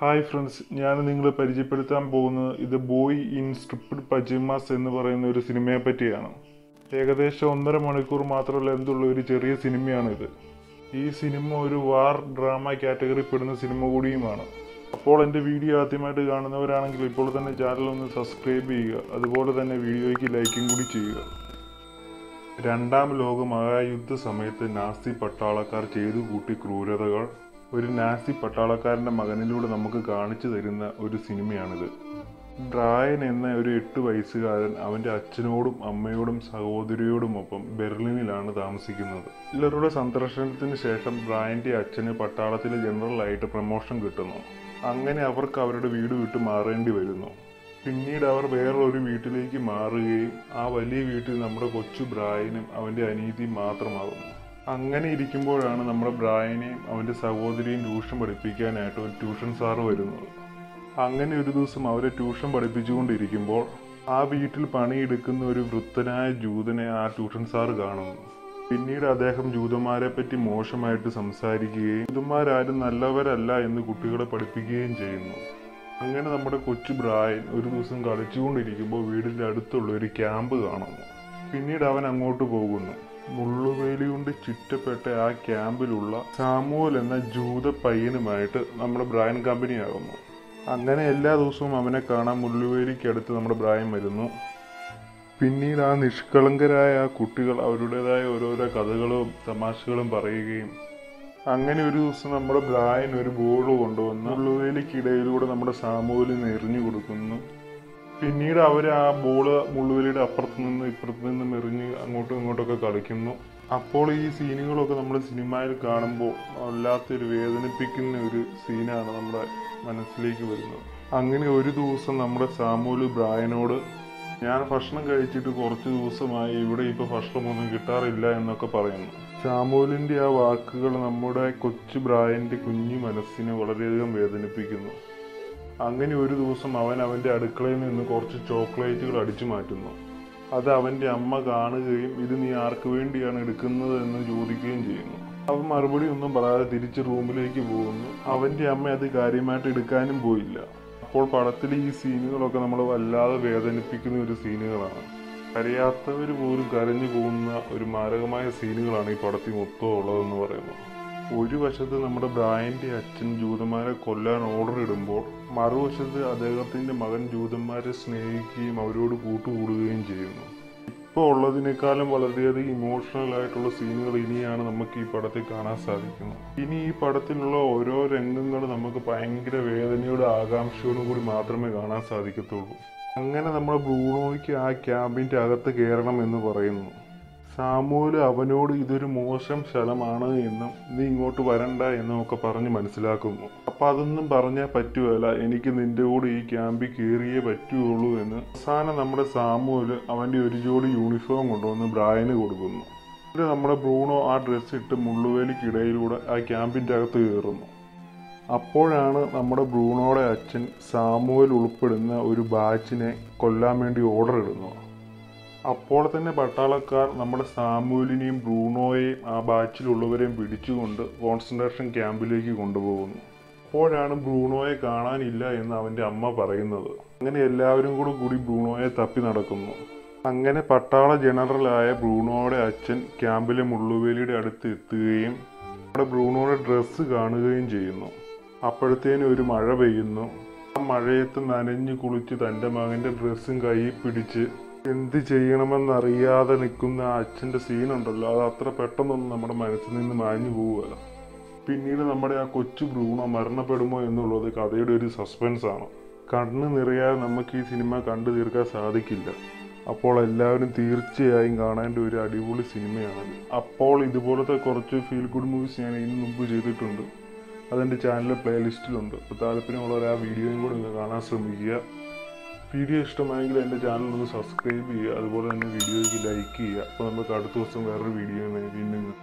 Hi friends ഞാൻ നിങ്ങളെ പരിചയപ്പെടുത്താൻ പോകുന്നത് ഇത് ബോയ് ഇൻ സ്ട്രിപ്ഡ് പജമാസ് എന്ന് പറയുന്ന ഒരു സിനിമയെ പറ്റിയാണ്. ഏകദേശം ഒന്നര മണിക്കൂർ മാത്രമല്ല എന്തുള്ള ഒരു ചെറിയ സിനിമയാണിത് ഈ സിനിമ ഒരു വാർ ഡ്രാമ കാറ്റഗറി പെടുന്ന സിനിമ കൂടിയുമാണ്. അപ്പോൾ എന്റെ വീഡിയോ ആദ്യമായിട്ട് കാണുന്നവരാണെങ്കിൽ ഇപ്പോൾ തന്നെ ചാനൽ ഒന്ന് സബ്സ്ക്രൈബ് ചെയ്യുക. അതുപോലെ തന്നെ വീഡിയോയ്ക്ക് ലൈക്കും കൂടി ചെയ്യുക. രണ്ടാം ലോക മഹായുദ്ധ സമയത്ത് നാസി പട്ടാളക്കാർ ചെയ്തു കൂട്ടി ക്രൂരതകൾ ഒരു നാസി പട്ടാളക്കാരന്റെ മകനിലൂടെ നമുക്ക് കാണിച്ചു തരുന്ന ഒരു സിനിമയാണിത്. ബ്രായൻ എന്ന ഒരു എട്ട് വയസ്സുകാരൻ അവന്റെ അച്ഛനോടും അമ്മയോടും സഹോദരിയോടുമൊപ്പം ബെർലിനിലാണ് താമസിക്കുന്നത്. ഇല്ലറുടെ സന്ദർശനത്തിന് ശേഷം ബ്രായന്റെ അച്ഛന് പട്ടാളത്തിലെ ജനറലായിട്ട് പ്രമോഷൻ കിട്ടുന്നു. അങ്ങനെ അവർക്ക് അവരുടെ വീട് വിട്ട് മാറേണ്ടി വരുന്നു. പിന്നീട് അവർ വേറൊരു വീട്ടിലേക്ക് മാറുകയും ആ വലിയ വീട്ടിൽ നമ്മുടെ കൊച്ചു ബ്രായനും അവന്റെ അനീതിയും മാത്രമാകുന്നു. അങ്ങനെ ഇരിക്കുമ്പോഴാണ് നമ്മുടെ ബ്രായനെയും അവന്റെ സഹോദരിയും ട്യൂഷൻ പഠിപ്പിക്കാനായിട്ട് ഒരു ട്യൂഷൻ സാറ് വരുന്നത്. അങ്ങനെ ഒരു ദിവസം അവരെ ട്യൂഷൻ പഠിപ്പിച്ചുകൊണ്ടിരിക്കുമ്പോൾ ആ വീട്ടിൽ പണിയെടുക്കുന്ന ഒരു വൃത്തനായ ജൂതനെ ആ ട്യൂഷൻ സാറ് കാണുന്നു. പിന്നീട് അദ്ദേഹം ജൂതന്മാരെ പറ്റി മോശമായിട്ട് സംസാരിക്കുകയും ജൂതന്മാരാരും നല്ലവരല്ല എന്ന് കുട്ടികളെ പഠിപ്പിക്കുകയും ചെയ്യുന്നു. അങ്ങനെ നമ്മുടെ കൊച്ചു ബ്രായൻ ഒരു ദിവസം കളിച്ചുകൊണ്ടിരിക്കുമ്പോൾ വീടിന്റെ അടുത്തുള്ള ഒരു ക്യാമ്പ് കാണുന്നു. പിന്നീട് അവൻ അങ്ങോട്ട് പോകുന്നു. മുള്ളുവേലി കൊണ്ട് ചുറ്റപ്പെട്ട ആ ക്യാമ്പിലുള്ള സാമുവൽ എന്ന ജൂത പയ്യനുമായിട്ട് നമ്മുടെ ബ്രായൻ കമ്പനിയാകുന്നു. അങ്ങനെ എല്ലാ ദിവസവും അവനെ കാണാൻ മുള്ളുവേലിക്കടുത്ത് നമ്മുടെ ബ്രായൻ വരുന്നു. പിന്നീട് ആ നിഷ്കളങ്കരായ ആ കുട്ടികൾ അവരുടേതായ ഓരോരോ കഥകളും തമാശകളും പറയുകയും അങ്ങനെ ഒരു ദിവസം നമ്മുടെ ബ്രായൻ ഒരു ബോൾ കൊണ്ടുവന്ന് മുള്ളുവേലിക്കിടയിലൂടെ നമ്മുടെ സാമൂലിന് എറിഞ്ഞു കൊടുക്കുന്നു. പിന്നീട് അവർ ആ ബോൾ മുള്ളുവലിയുടെ അപ്പുറത്ത് നിന്ന് ഇപ്പുറത്ത് നിന്ന് എറിഞ്ഞ് അങ്ങോട്ടും ഇങ്ങോട്ടൊക്കെ കളിക്കുന്നു. അപ്പോൾ ഈ സീനുകളൊക്കെ നമ്മൾ സിനിമയിൽ കാണുമ്പോൾ വല്ലാത്തൊരു വേദനിപ്പിക്കുന്ന ഒരു സീനാണ് നമ്മുടെ മനസ്സിലേക്ക് വരുന്നത്. അങ്ങനെ ഒരു ദിവസം നമ്മുടെ സാമൂൽ ബ്രായനോട് ഞാൻ ഭക്ഷണം കഴിച്ചിട്ട് കുറച്ച് ദിവസമായി ഇവിടെ ഇപ്പോൾ ഭക്ഷണമൊന്നും കിട്ടാറില്ല എന്നൊക്കെ പറയുന്നു. സാമൂലിന്റെ ആ വാക്കുകൾ നമ്മുടെ കൊച്ചു ബ്രായന്റെ കുഞ്ഞു മനസ്സിനെ വളരെയധികം വേദനിപ്പിക്കുന്നു. അങ്ങനെ ഒരു ദിവസം അവൻ അവന്റെ അടുക്കളയിൽ നിന്ന് കുറച്ച് ചോക്ലേറ്റുകൾ അടിച്ചു മാറ്റുന്നു. അത് അവന്റെ അമ്മ കാണുകയും ഇത് നീ ആർക്ക് വേണ്ടിയാണ് എടുക്കുന്നത് എന്ന് ചോദിക്കുകയും ചെയ്യുന്നു. അവൻ മറുപടി ഒന്നും പറയാതെ തിരിച്ച് റൂമിലേക്ക് പോകുന്നു. അവന്റെ അമ്മ അത് കാര്യമായിട്ട് എടുക്കാനും പോയില്ല. അപ്പോൾ പടത്തിലെ ഈ സീനുകളൊക്കെ നമ്മൾ വല്ലാതെ വേദനിപ്പിക്കുന്ന ഒരു സീനുകളാണ്. കരയാത്തവർ പോലും കരഞ്ഞു പോകുന്ന ഒരു മാരകമായ സീനുകളാണ് ഈ പടത്തിൽ മൊത്തം ഉള്ളതെന്ന് പറയുന്നത്. ഒരു വശത്ത് നമ്മുടെ ബ്രായന്റെ അച്ഛൻ ജൂതന്മാരെ കൊല്ലാൻ ഓർഡർ ഇടുമ്പോൾ മറുവശത്ത് അദ്ദേഹത്തിന്റെ മകൻ ജൂതന്മാരെ സ്നേഹിക്കുകയും അവരോട് കൂട്ടുകൂടുകയും ചെയ്യുന്നു. ഇപ്പോൾ ഉള്ളതിനേക്കാളും വളരെയധികം ഇമോഷണൽ ആയിട്ടുള്ള സീനുകൾ ഇനിയാണ് നമുക്ക് ഈ പടത്തിൽ കാണാൻ സാധിക്കുന്നത്. ഇനി ഈ പടത്തിലുള്ള ഓരോ രംഗങ്ങൾ നമുക്ക് ഭയങ്കര വേദനയുടെ ആകാംക്ഷയോടും കൂടി മാത്രമേ കാണാൻ സാധിക്കത്തുള്ളൂ. അങ്ങനെ നമ്മുടെ ബ്രൂണോയ്ക്ക് ആ ക്യാമ്പിന്റെ അകത്ത് കയറണം എന്ന് പറയുന്നു. സാമൂൽ അവനോട് ഇതൊരു മോശം സ്ഥലമാണ് എന്നും നീ ഇങ്ങോട്ട് വരണ്ട എന്നും ഒക്കെ പറഞ്ഞ് മനസ്സിലാക്കുന്നു. അപ്പൊ അതൊന്നും പറഞ്ഞാൽ പറ്റുകയില്ല എനിക്ക് നിന്റെ കൂടെ ഈ ക്യാമ്പിൽ കയറിയേ പറ്റുകയുള്ളൂ എന്ന്. അവസാനം നമ്മുടെ സാമൂൽ അവന്റെ ഒരു ജോഡി യൂണിഫോം കൊണ്ടുവന്ന് ബ്രായന് കൊടുക്കുന്നു. എന്നിട്ട് നമ്മുടെ ബ്രൂണോ ആ ഡ്രസ്സ് ഇട്ട് മുള്ളുവേലിക്കിടയിലൂടെ ആ ക്യാമ്പിന്റെ അകത്ത് കയറുന്നു. അപ്പോഴാണ് നമ്മുടെ ബ്രൂണോയുടെ അച്ഛൻ സാമുവൽ ഉൾപ്പെടുന്ന ഒരു ബാച്ചിനെ കൊല്ലാൻ വേണ്ടി ഓർഡർ ഇടുന്നത്. അപ്പോൾ തന്നെ പട്ടാളക്കാർ നമ്മുടെ സാമൂലിനെയും ബ്രൂണോയെയും ആ ബാച്ചിലുള്ളവരെയും പിടിച്ചുകൊണ്ട് കോൺസെൻട്രേഷൻ ക്യാമ്പിലേക്ക് കൊണ്ടുപോകുന്നു. അപ്പോഴാണ് ബ്രൂണോയെ കാണാനില്ല എന്ന് അവന്റെ അമ്മ പറയുന്നത്. അങ്ങനെ എല്ലാവരും കൂടെ കൂടി ബ്രൂണോയെ തപ്പി നടക്കുന്നു. അങ്ങനെ പട്ടാള ജനറലായ ബ്രൂണോയുടെ അച്ഛൻ ക്യാമ്പിലെ മുള്ളുവേലിയുടെ അടുത്ത് എത്തുകയും അവിടെ ബ്രൂണോയുടെ ഡ്രസ്സ് കാണുകയും ചെയ്യുന്നു. അപ്പോഴത്തേനും ഒരു മഴ പെയ്യുന്നു. ആ മഴയത്ത് നനഞ്ഞു കുളിച്ച് തന്റെ മകന്റെ ഡ്രസ്സും കയ്യിൽ പിടിച്ച് എന്ത് ചെയ്യണമെന്നറിയാതെ നിൽക്കുന്ന അച്ഛന്റെ സീനുണ്ടല്ലോ അത് അത്ര പെട്ടെന്നൊന്നും നമ്മുടെ മനസ്സിൽ നിന്ന് മാഞ്ഞു പോവുകയല്ല. പിന്നീട് നമ്മുടെ ആ കൊച്ചു ബ്രൂണോ മരണപ്പെടുമോ എന്നുള്ളത് കഥയുടെ ഒരു സസ്പെൻസ് ആണ് കണ്ണ് നിറയാതെ നമുക്ക് ഈ സിനിമ കണ്ടു തീർക്കാൻ സാധിക്കില്ല. അപ്പോൾ എല്ലാവരും തീർച്ചയായും കാണേണ്ട ഒരു അടിപൊളി സിനിമയാണത്. അപ്പോൾ ഇതുപോലത്തെ കുറച്ച് ഫീൽ ഗുഡ് മൂവീസ് ഞാൻ ഇതിന് മുമ്പ് ചെയ്തിട്ടുണ്ട്. അതെന്റെ ചാനലിലെ പ്ലേലിസ്റ്റിലുണ്ട് അപ്പോൾ താല്പര്യമുള്ളവർ ആ വീഡിയോയും കൂടെ കാണാൻ ശ്രമിക്കുക. വീഡിയോ ഇഷ്ടമായെങ്കിൽ എന്റെ ചാനൽ ഒന്ന് സബ്സ്ക്രൈബ് ചെയ്യുക അതുപോലെ തന്നെ വീഡിയോയ്ക്ക് ലൈക്ക് ചെയ്യുക അപ്പോൾ നമുക്ക് അടുത്ത ദിവസം വേറൊരു വീഡിയോ വീണ്ടും.